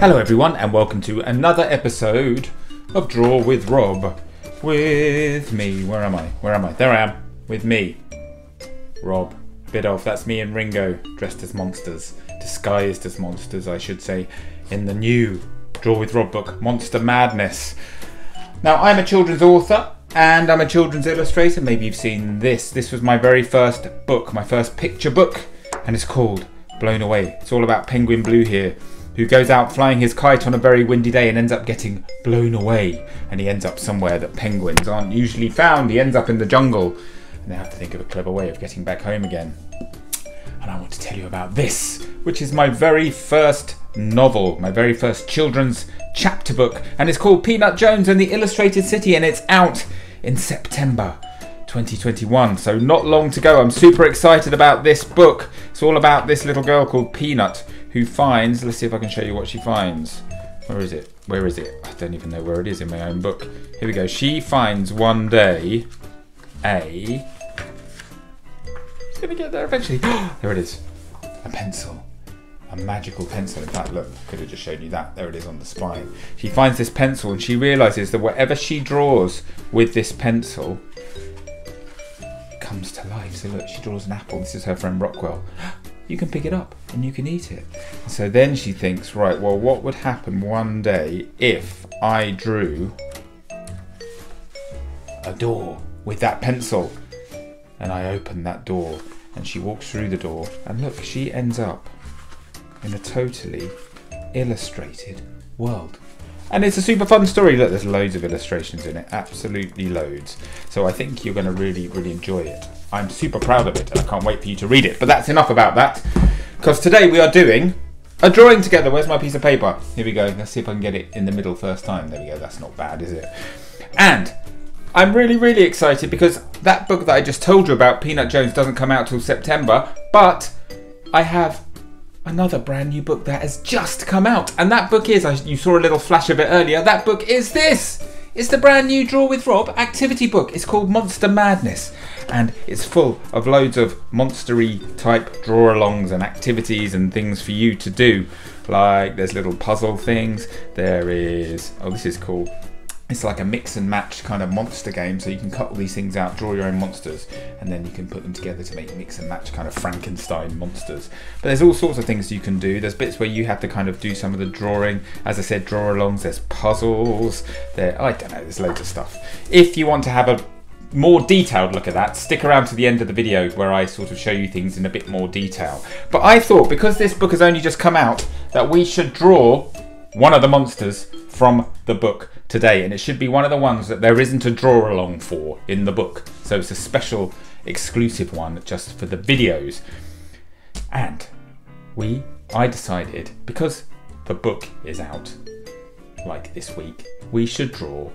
Hello, everyone, and welcome to another episode of Draw with Rob. With me, where am I? Where am I? There I am, with me, Rob Biddulph. That's me and Ringo, dressed as monsters, disguised as monsters, I should say, in the new Draw with Rob book, Monster Madness. Now, I'm a children's author and I'm a children's illustrator. Maybe you've seen this. This was my very first book, my first picture book, and it's called Blown Away. It's all about Penguin Blue here who goes out flying his kite on a very windy day and ends up getting blown away. And he ends up somewhere that penguins aren't usually found. He ends up in the jungle. And they have to think of a clever way of getting back home again. And I want to tell you about this, which is my very first novel, my very first children's chapter book. And it's called Peanut Jones and the Illustrated City, and it's out in September. 2021, so not long to go. I'm super excited about this book. It's all about this little girl called Peanut who finds, let's see if I can show you what she finds. Where is it? Where is it? I don't even know where it is in my own book. Here we go. She finds one day a. It's gonna get there eventually. there it is. A pencil. A magical pencil. In fact, look, could have just shown you that. There it is on the spine. She finds this pencil and she realizes that whatever she draws with this pencil comes to life. So look, she draws an apple. This is her friend Rockwell you can pick it up and you can eat it. So then she thinks, right, well, what would happen one day if I drew a door with that pencil? And I open that door and she walks through the door and look, she ends up in a totally illustrated world. And it's a super fun story. Look, there's loads of illustrations in it, absolutely loads. So I think you're going to really, really enjoy it. I'm super proud of it and I can't wait for you to read it. But that's enough about that. Because today we are doing a drawing together. Where's my piece of paper? Here we go. Let's see if I can get it in the middle first time. There we go. That's not bad, is it? And I'm really, really excited because that book that I just told you about, Peanut Jones, doesn't come out till September. But I have another brand new book that has just come out. And that book is, you saw a little flash of it earlier, that book is this. It's the brand new Draw with Rob activity book. It's called Monster Madness and it's full of loads of monstery type draw alongs and activities and things for you to do. Like there's little puzzle things, there is, oh, this is cool. It's like a mix and match kind of monster game, so you can cut all these things out, draw your own monsters, and then you can put them together to make mix and match kind of Frankenstein monsters. But there's all sorts of things you can do. There's bits where you have to kind of do some of the drawing. As I said, draw alongs, there's puzzles, there, I don't know, there's loads of stuff. If you want to have a more detailed look at that, stick around to the end of the video where I sort of show you things in a bit more detail. But I thought because this book has only just come out that we should draw one of the monsters from the book today and it should be one of the ones that there isn't a draw along for in the book. So it's a special exclusive one just for the videos. And we, I decided because the book is out like this week, we should draw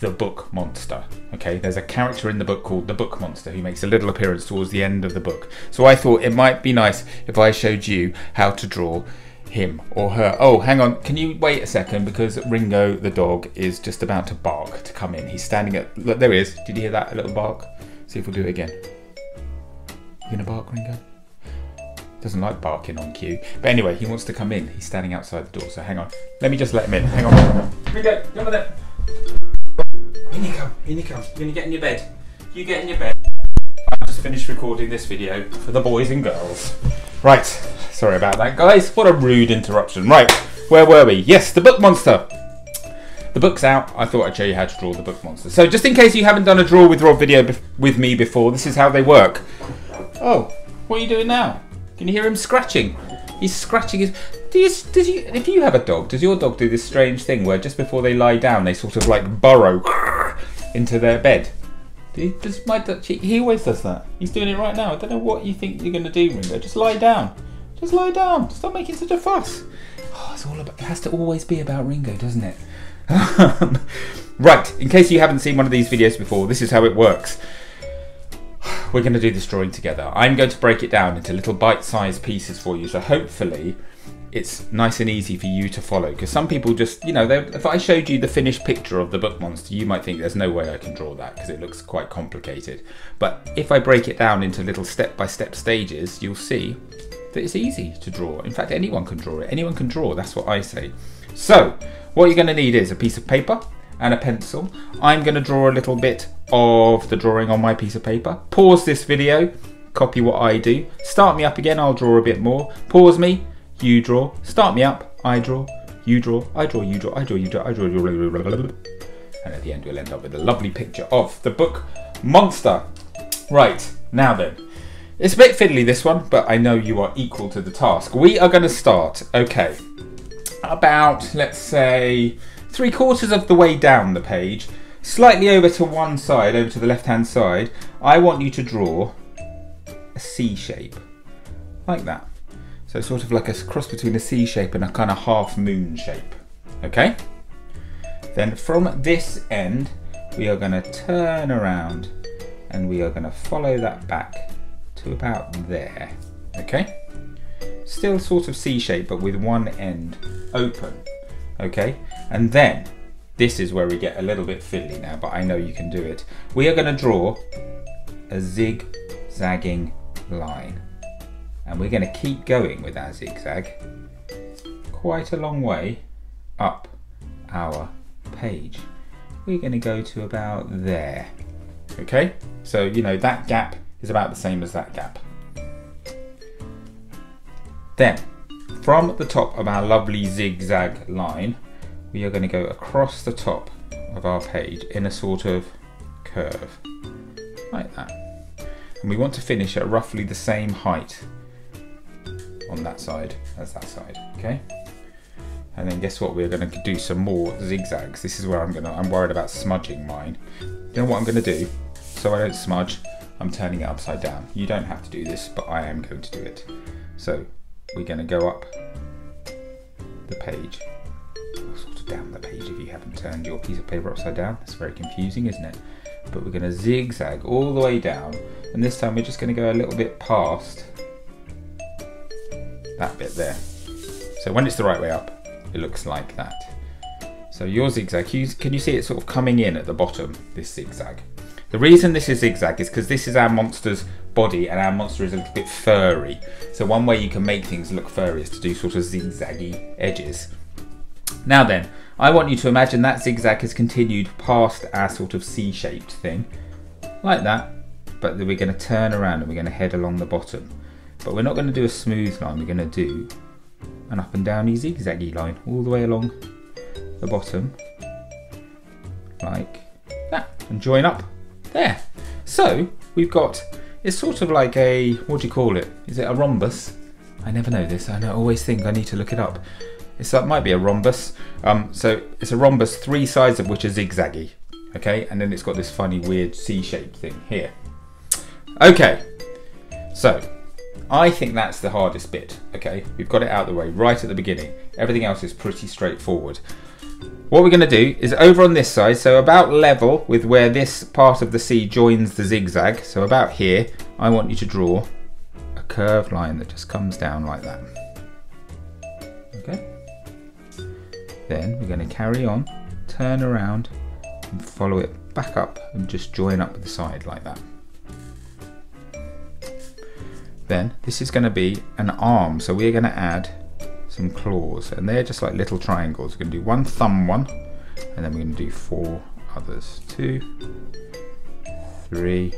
the book monster. Okay, there's a character in the book called the book monster who makes a little appearance towards the end of the book. So I thought it might be nice if I showed you how to draw him or her. Oh, hang on, can you wait a second because Ringo the dog is just about to bark to come in. He's standing at, look, there he is. Did you hear that A little bark? See if we'll do it again. You gonna bark, Ringo? Doesn't like barking on cue. But anyway, he wants to come in. He's standing outside the door, so hang on. Let me just let him in. Hang on. Ringo, come on there. In you come, in you come. You're gonna get in your bed. You get in your bed. I've just finished recording this video for the boys and girls. Right, sorry about that, guys. What a rude interruption. Right, where were we? Yes, the book monster. The book's out. I thought I'd show you how to draw the book monster. So, just in case you haven't done a draw with Rob video with me before, this is how they work. Oh, what are you doing now? Can you hear him scratching? He's scratching his. Do you, does you, if you have a dog, does your dog do this strange thing where just before they lie down, they sort of like burrow into their bed? He, dog, he always does that. He's doing it right now. I don't know what you think you're going to do, Ringo. Just lie down. Just lie down. Stop making such a fuss. Oh, it's all about. It has to always be about Ringo, doesn't it? right. In case you haven't seen one of these videos before, this is how it works we're going to do this drawing together. I'm going to break it down into little bite-sized pieces for you. So hopefully it's nice and easy for you to follow. Because some people just, you know, if I showed you the finished picture of the book monster, you might think there's no way I can draw that because it looks quite complicated. But if I break it down into little step-by-step -step stages, you'll see that it's easy to draw. In fact, anyone can draw it. Anyone can draw, that's what I say. So, what you're going to need is a piece of paper and a pencil. I'm going to draw a little bit of the drawing on my piece of paper. Pause this video, copy what I do. Start me up again, I'll draw a bit more. Pause me, you draw. Start me up, I draw. You draw, I draw, you draw, I draw, you draw, I draw, you draw. And at the end we'll end up with a lovely picture of the book Monster. Right, now then. It's a bit fiddly this one, but I know you are equal to the task. We are going to start, okay, about, let's say, three quarters of the way down the page, slightly over to one side, over to the left hand side, I want you to draw a C shape, like that. So sort of like a cross between a C shape and a kind of half moon shape, okay? Then from this end, we are going to turn around and we are going to follow that back to about there. Okay? Still sort of C-shape, but with one end open. Okay? And then, this is where we get a little bit fiddly now, but I know you can do it. We are going to draw a zigzagging line. And we're going to keep going with our zigzag quite a long way up our page. We're going to go to about there. Okay? So, you know, that gap is about the same as that gap. Then, from the top of our lovely zigzag line, we are going to go across the top of our page in a sort of curve, like that. And we want to finish at roughly the same height on that side as that side, okay? And then guess what? We're going to do some more zigzags. This is where I'm going to, I'm worried about smudging mine. You know what I'm going to do? So I don't smudge, I'm turning it upside down. You don't have to do this, but I am going to do it. So we're going to go up the page, or sort of down the page if you haven't turned your piece of paper upside down. That's very confusing, isn't it? But we're going to zigzag all the way down, and this time we're just going to go a little bit past that bit there. So when it's the right way up, it looks like that. So your zigzag, can you see it sort of coming in at the bottom, this zigzag? The reason this is zigzag is because this is our monster's body and our monster is a little bit furry. So one way you can make things look furry is to do sort of zigzaggy edges. Now then, I want you to imagine that zigzag has continued past our sort of C-shaped thing, like that, but we're going to turn around and we're going to head along the bottom. But we're not going to do a smooth line, we're going to do an up and downy zigzaggy line all the way along the bottom, like that, and join up there. So we've got, it's sort of like a, what do you call it? Is it a rhombus? I never know this. And I always think I need to look it up. It's, it might be a rhombus. Um, so it's a rhombus, three sides of which are zigzaggy. Okay, and then it's got this funny weird C-shaped thing here. Okay, so I think that's the hardest bit. Okay, we've got it out of the way right at the beginning. Everything else is pretty straightforward. What we're going to do is over on this side, so about level with where this part of the C joins the zigzag, so about here, I want you to draw a curved line that just comes down like that. Okay. Then we're going to carry on, turn around and follow it back up and just join up with the side like that. Then this is going to be an arm, so we're going to add some claws and they're just like little triangles. We're going to do one thumb one and then we're going to do four others. Two, three,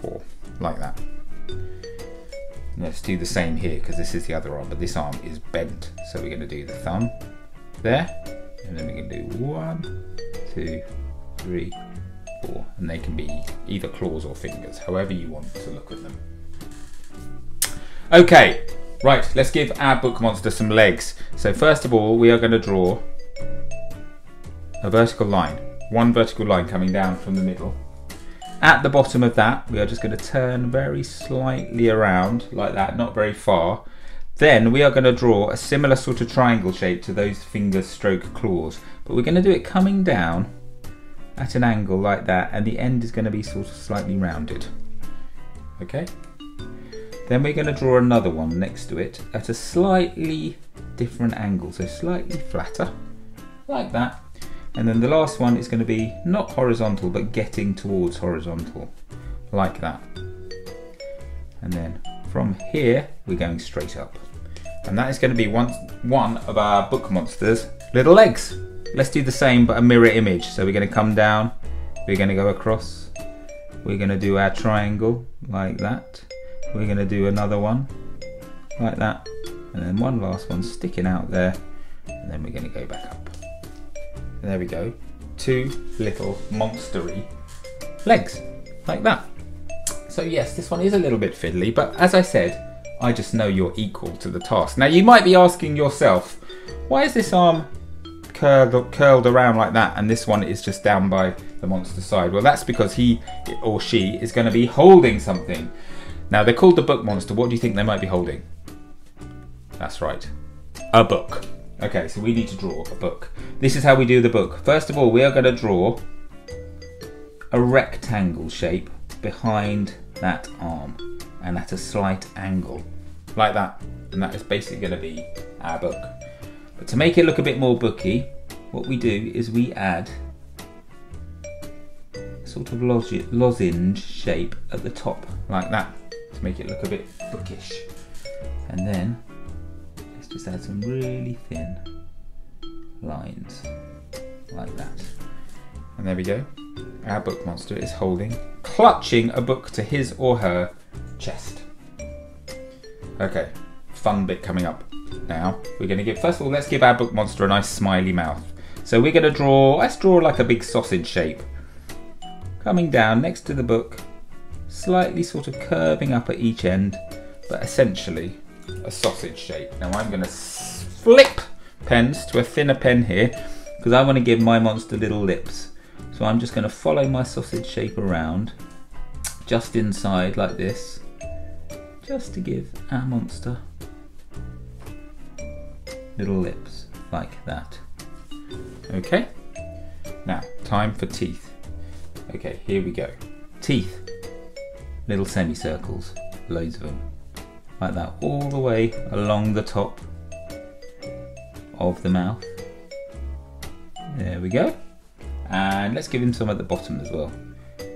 four, like that. Let's do the same here because this is the other arm, but this arm is bent. So we're going to do the thumb there and then we're going to do one, two, three, four. And they can be either claws or fingers, however you want to look at them. Okay, Right, let's give our book monster some legs. So first of all, we are going to draw a vertical line. One vertical line coming down from the middle. At the bottom of that, we are just going to turn very slightly around, like that, not very far. Then we are going to draw a similar sort of triangle shape to those finger stroke claws. But we're going to do it coming down at an angle like that, and the end is going to be sort of slightly rounded. Okay? Then we're going to draw another one next to it at a slightly different angle, so slightly flatter, like that. And then the last one is going to be not horizontal, but getting towards horizontal, like that. And then from here, we're going straight up. And that is going to be one, one of our book monsters' little legs. Let's do the same, but a mirror image. So we're going to come down, we're going to go across, we're going to do our triangle like that. We're going to do another one like that. And then one last one sticking out there. And then we're going to go back up. And there we go. Two little monstery legs like that. So yes, this one is a little bit fiddly, but as I said, I just know you're equal to the task. Now you might be asking yourself, why is this arm curled, curled around like that and this one is just down by the monster side? Well, that's because he or she is going to be holding something. Now they're called the book monster. What do you think they might be holding? That's right, a book. Okay, so we need to draw a book. This is how we do the book. First of all, we are going to draw a rectangle shape behind that arm and at a slight angle, like that. And that is basically going to be our book. But to make it look a bit more booky, what we do is we add a sort of lozenge shape at the top, like that, to make it look a bit bookish. And then let's just add some really thin lines like that. And there we go. Our book monster is holding, clutching a book to his or her chest. Okay, fun bit coming up now. We're going to give, first of all, let's give our book monster a nice smiley mouth. So we're going to draw, let's draw like a big sausage shape. Coming down next to the book, slightly sort of curving up at each end, but essentially a sausage shape. Now I'm going to flip pens to a thinner pen here because I want to give my monster little lips. So I'm just going to follow my sausage shape around just inside like this just to give our monster little lips like that. Okay, now time for teeth. Okay, here we go. Teeth, little semicircles, loads of them like that all the way along the top of the mouth. There we go. And let's give him some at the bottom as well.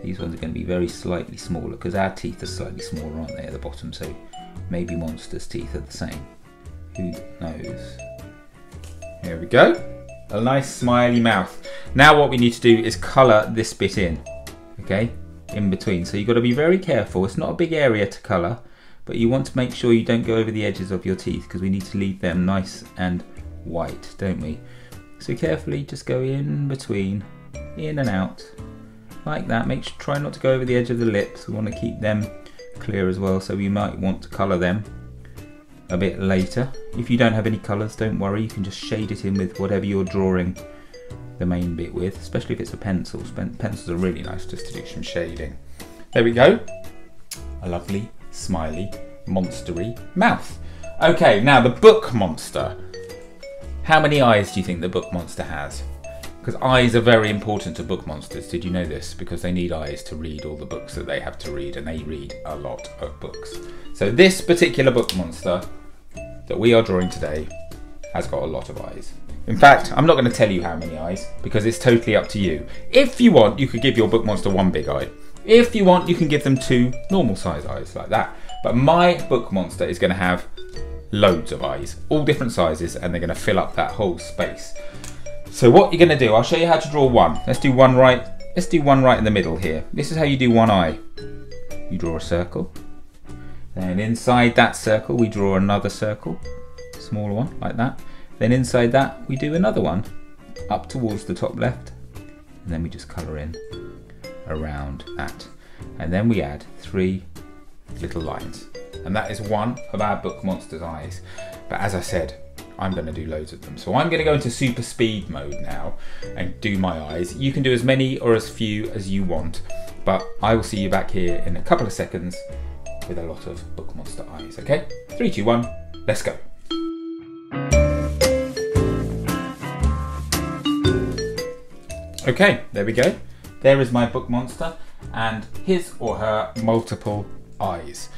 These ones are going to be very slightly smaller because our teeth are slightly smaller, aren't they, at the bottom? So maybe Monster's teeth are the same. Who knows? Here we go. A nice smiley mouth. Now what we need to do is colour this bit in. Okay? In between. So you've got to be very careful. It's not a big area to colour but you want to make sure you don't go over the edges of your teeth because we need to leave them nice and white, don't we? So carefully just go in between, in and out, like that. Make sure, try not to go over the edge of the lips. We want to keep them clear as well, so you might want to colour them a bit later. If you don't have any colours, don't worry, you can just shade it in with whatever you're drawing the main bit with, especially if it's a pencil. Pencils are really nice just to do some shading. There we go. A lovely smiley, monstery mouth. Okay, now the book monster. How many eyes do you think the book monster has? Because eyes are very important to book monsters. Did you know this? Because they need eyes to read all the books that they have to read, and they read a lot of books. So this particular book monster that we are drawing today has got a lot of eyes. In fact, I'm not going to tell you how many eyes because it's totally up to you. If you want, you could give your book monster one big eye. If you want, you can give them two normal size eyes like that. But my book monster is going to have loads of eyes, all different sizes, and they're going to fill up that whole space. So what you're going to do, I'll show you how to draw one. Let's do one right. Let's do one right in the middle here. This is how you do one eye. You draw a circle. Then inside that circle, we draw another circle, smaller one like that. Then inside that, we do another one up towards the top left. And then we just colour in around that. And then we add three little lines. And that is one of our book monster's eyes. But as I said, I'm going to do loads of them. So I'm going to go into super speed mode now and do my eyes. You can do as many or as few as you want, but I will see you back here in a couple of seconds with a lot of book monster eyes. Okay? Three, two, one, let's go. Okay, there we go. There is my book monster and his or her multiple eyes.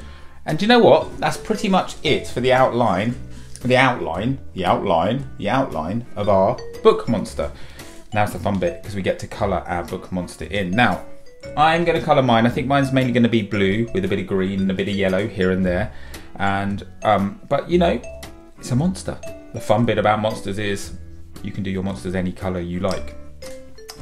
And you know what? That's pretty much it for the outline, the outline, the outline, the outline of our book monster. Now's the fun bit because we get to colour our book monster in. Now, I'm going to colour mine. I think mine's mainly going to be blue with a bit of green and a bit of yellow here and there. And um, but you know, it's a monster. The fun bit about monsters is you can do your monsters any colour you like.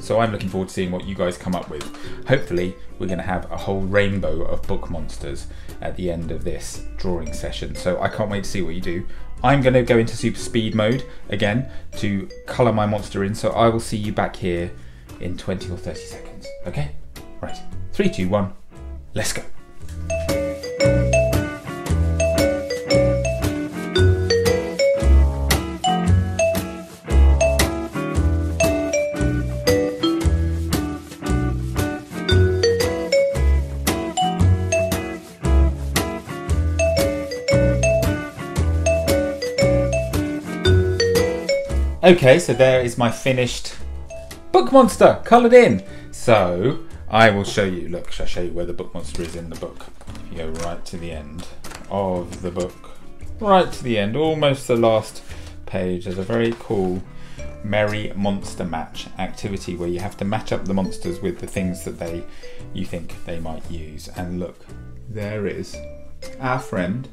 So I'm looking forward to seeing what you guys come up with. Hopefully, we're going to have a whole rainbow of book monsters at the end of this drawing session. So I can't wait to see what you do. I'm going to go into super speed mode again to colour my monster in. So I will see you back here in 20 or 30 seconds. Okay? Right. Three, two, one. Let's go. Okay, so there is my finished book monster coloured in. So I will show you, look, shall I show you where the book monster is in the book? You go right to the end of the book, right to the end, almost the last page, there's a very cool merry monster match activity where you have to match up the monsters with the things that they you think they might use. And look, there is our friend,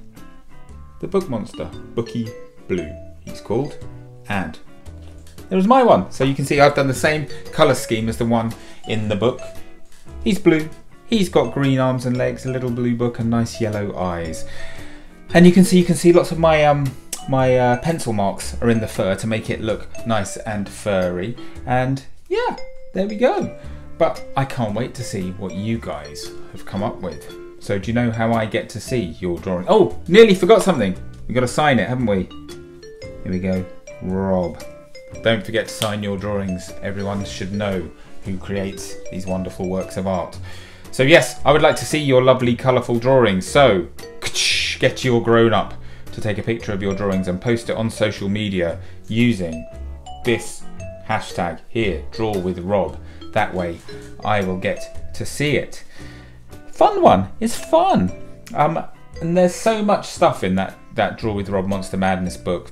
the book monster, Bookie Blue, he's called, and there was my one. So you can see I've done the same colour scheme as the one in the book. He's blue. He's got green arms and legs, a little blue book, and nice yellow eyes. And you can see you can see lots of my um my uh, pencil marks are in the fur to make it look nice and furry. And yeah, there we go. But I can't wait to see what you guys have come up with. So do you know how I get to see your drawing? Oh, nearly forgot something. We've got to sign it, haven't we? Here we go. Rob. Don't forget to sign your drawings. Everyone should know who creates these wonderful works of art. So yes, I would like to see your lovely colourful drawings. So get your grown up to take a picture of your drawings and post it on social media using this hashtag here, draw with Rob. That way I will get to see it. Fun one, it's fun. Um, and there's so much stuff in that, that Draw with Rob Monster Madness book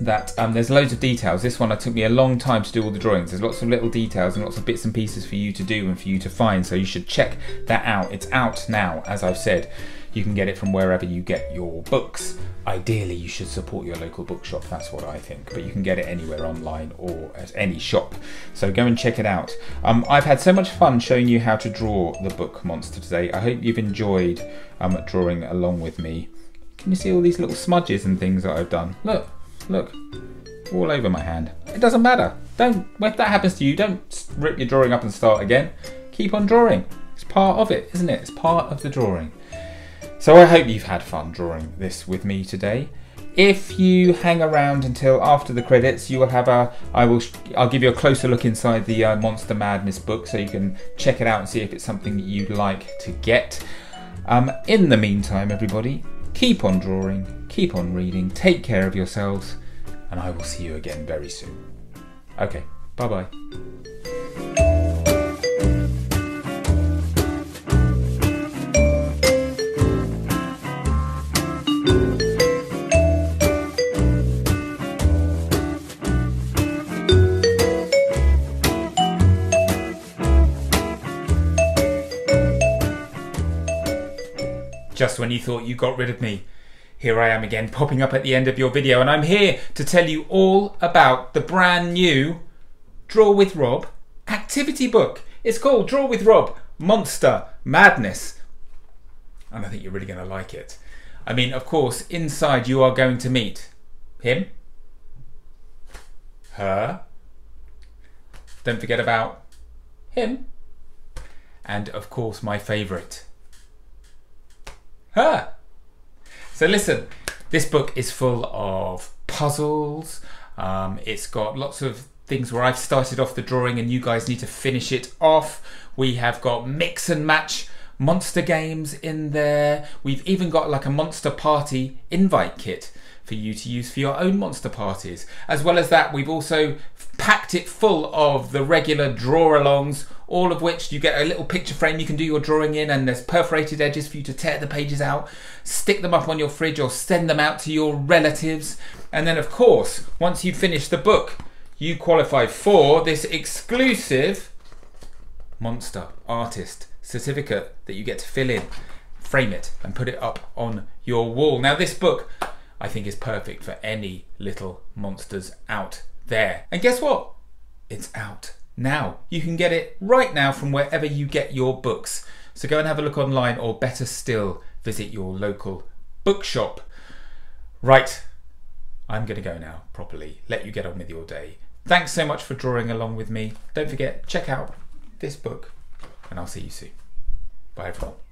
that um, there's loads of details. This one, it took me a long time to do all the drawings. There's lots of little details and lots of bits and pieces for you to do and for you to find. So you should check that out. It's out now, as I've said. You can get it from wherever you get your books. Ideally, you should support your local bookshop. That's what I think. But you can get it anywhere online or at any shop. So go and check it out. Um, I've had so much fun showing you how to draw the book monster today. I hope you've enjoyed um, drawing along with me. Can you see all these little smudges and things that I've done? Look, Look, all over my hand. It doesn't matter. Don't, if that happens to you, don't rip your drawing up and start again. Keep on drawing. It's part of it, isn't it? It's part of the drawing. So I hope you've had fun drawing this with me today. If you hang around until after the credits, you will have a. I will. I'll give you a closer look inside the uh, Monster Madness book, so you can check it out and see if it's something you'd like to get. Um, in the meantime, everybody, keep on drawing, keep on reading, take care of yourselves, and I will see you again very soon. Okay, bye bye. Just when you thought you got rid of me, here I am again popping up at the end of your video and I'm here to tell you all about the brand new Draw with Rob activity book. It's called Draw with Rob Monster Madness and I think you're really going to like it. I mean, of course, inside you are going to meet him, her, don't forget about him, and of course, my favourite, her. So listen, this book is full of puzzles. Um, it's got lots of things where I've started off the drawing and you guys need to finish it off. We have got mix and match monster games in there. We've even got like a monster party invite kit for you to use for your own monster parties. As well as that, we've also packed it full of the regular draw alongs, all of which you get a little picture frame you can do your drawing in, and there's perforated edges for you to tear the pages out, stick them up on your fridge, or send them out to your relatives. And then, of course, once you finish the book, you qualify for this exclusive monster artist certificate that you get to fill in, frame it, and put it up on your wall. Now, this book I think is perfect for any little monsters out there. And guess what? It's out now. You can get it right now from wherever you get your books. So go and have a look online, or better still, visit your local bookshop. Right, I'm going to go now properly, let you get on with your day. Thanks so much for drawing along with me. Don't forget, check out this book, and I'll see you soon. Bye, everyone.